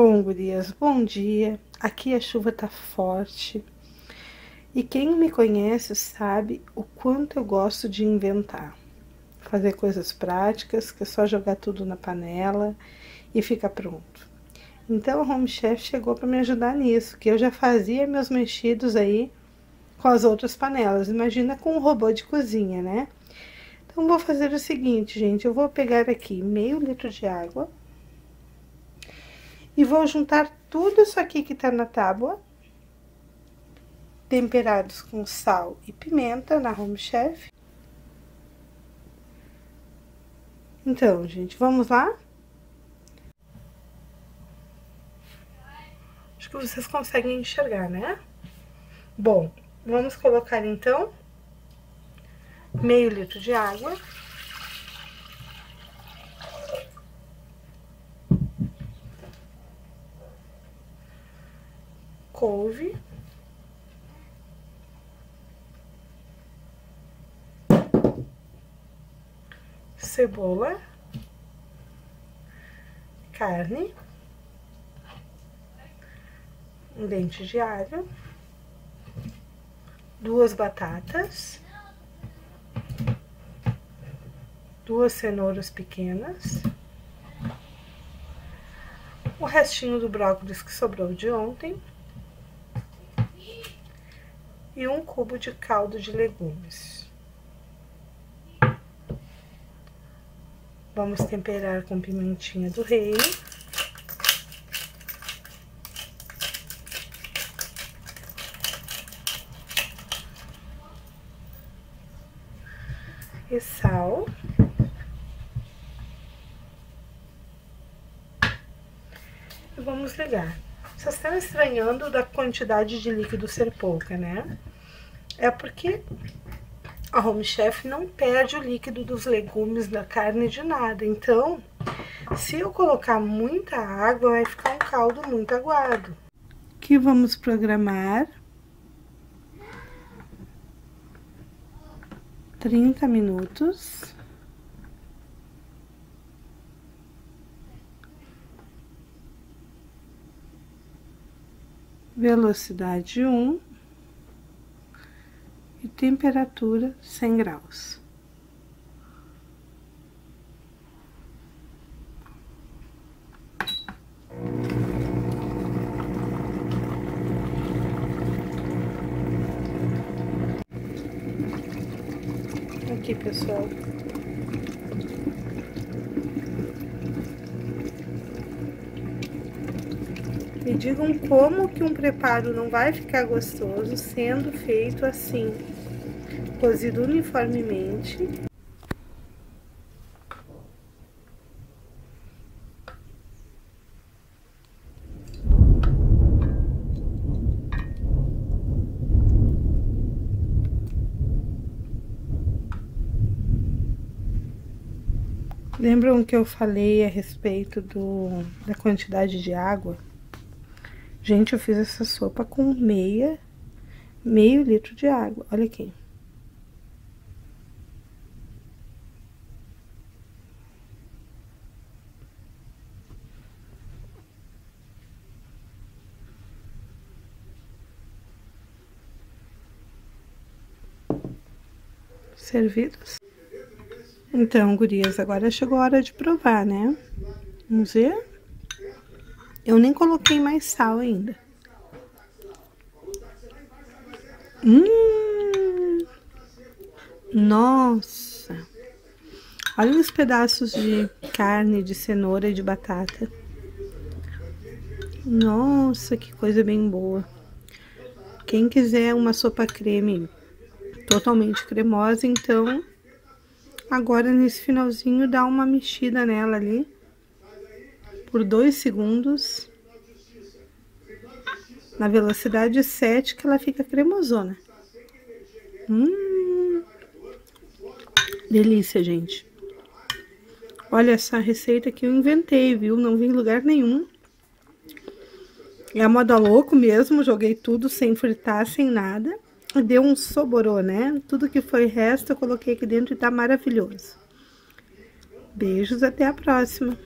Bom, gurias, bom dia. Aqui a chuva tá forte. E quem me conhece sabe o quanto eu gosto de inventar. Fazer coisas práticas, que é só jogar tudo na panela e fica pronto. Então, a Home Chef chegou para me ajudar nisso, que eu já fazia meus mexidos aí com as outras panelas. Imagina com um robô de cozinha, né? Então, vou fazer o seguinte, gente. Eu vou pegar aqui meio litro de água e vou juntar tudo isso aqui que tá na tábua, temperados com sal e pimenta na Home Chef. Então, gente, vamos lá? Acho que vocês conseguem enxergar, né? Bom, vamos colocar então meio litro de água. Couve. Cebola. Carne. Um dente de alho. Duas batatas. Duas cenouras pequenas o restinho do brócolis que sobrou de ontem e um cubo de caldo de legumes. Vamos temperar com pimentinha do reino. E sal. E vamos ligar. Vocês estão estranhando da quantidade de líquido ser pouca, né? É porque a Home Chef não perde o líquido dos legumes, da carne, de nada. Então, se eu colocar muita água, vai ficar um caldo muito aguado. Aqui vamos programar 30 minutos. Velocidade 1 e temperatura 100 graus. Aqui, pessoal. Digam como que um preparo não vai ficar gostoso sendo feito assim, cozido uniformemente. Lembram que eu falei a respeito do, da quantidade de água? Gente, eu fiz essa sopa com meia, meio litro de água. Olha aqui. Servidos. Então, gurias, agora chegou a hora de provar, né? Vamos ver? Eu nem coloquei mais sal ainda. Hum, nossa! Olha os pedaços de carne, de cenoura e de batata. Nossa, que coisa bem boa. Quem quiser uma sopa creme totalmente cremosa, então agora nesse finalzinho dá uma mexida nela ali por dois segundos na velocidade 7 que ela fica cremosona. Hum, delícia, gente. Olha essa receita que eu inventei, viu? Não vi em lugar nenhum. É a moda louco mesmo, joguei tudo sem fritar, sem nada. Deu um soborô, né? Tudo que foi resto eu coloquei aqui dentro e tá maravilhoso. Beijos, até a próxima.